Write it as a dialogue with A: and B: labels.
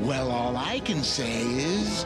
A: Well, all I can say is...